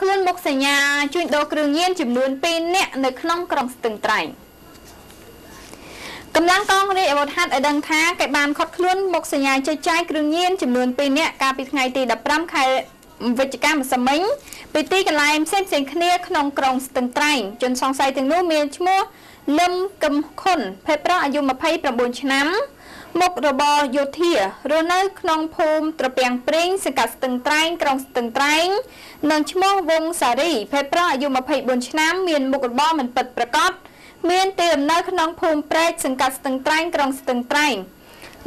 ខ្លួនមុខសញ្ញាជួញដូរគ្រឿងញៀនចំនួន2នាក់នៅក្នុងក្រុងស្ទឹងត្រែងកម្លាំងកងរាជអាវុធហត្ថឲ្យដឹងថាគេបានខុតខ្លួនមុខសញ្ញាចែកចាយគ្រឿងញៀនចំនួន2នាក់កាលពីថ្ងៃទី15ខែ វិច្ឆិកាម្សិលមិញពីទីកន្លែងផ្សេងផ្សេងគ្នាក្នុងក្រុងស្ទឹងត្រែងជនសង្ស័យទាំងនោះមានឈ្មោះលឹមកឹមខុនភេទប្រុសអាយុ29ឆ្នាំមុខរបរយោធារស់នៅក្នុងភូមិត្រពាំងព្រេងសង្កាត់ស្ទឹងត្រែងក្រុងស្ទឹងត្រែងនិងឈ្មោះវងសារីភេទប្រុសអាយុ24ឆ្នាំមានមុខរបរមិនពិតប្រាកដមានទីលំនៅក្នុងភូមិព្រែកសង្កាត់ស្ទឹងត្រែងក្រុងស្ទឹងត្រែង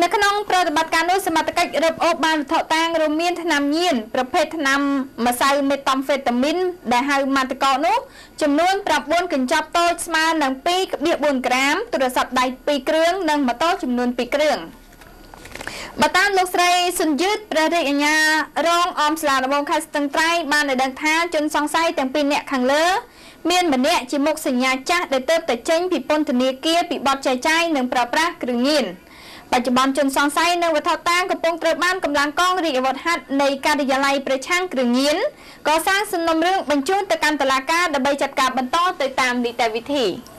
នៅក្នុងប្រតិបត្តិការនោះសមត្ថកិច្ចរឹបអូសបានវត្ថុតាងរួមមានថ្នាំញៀនប្រភេទថ្នាំម្សៅមេតាំហ្វេតាមីនដែលហៅម៉ាតកោនោះចំនួន9កញ្ចប់តូចស្មើនឹង2.4ក្រាមទូរស័ព្ទដៃ2គ្រឿងនិងម៉ូតូចំនួន2គ្រឿងបើតាមលោកស្រីសុនយឺតព្រះរាជអាជ្ញារងអមស្លាដំបងខេត្តស្ទឹងត្រែងបានឲ្យដឹងថាជនសង្ស័យទាំងពីរនាក់ខាងលើមានម្នាក់ជាមុខសញ្ញាចាស់ដែលទៅតែចេញពីពន្ធនាគារពីបទចែកចាយនិងប្រើប្រាស់គ្រឿងញៀន បច្ចុប្បន្នជនសង្ស័យនៅវត្ថុតាងកំពុងត្រូវបានកម្លាំងកងរាជអាវុធហត្ថនៃការិយាល័យប្រឆាំងគ្រឿងញៀនកសាងសំណុំរឿងបញ្ជូនទៅកាន់តុលាការដើម្បីចាត់ការបន្តទៅតាមនីតិវិធី។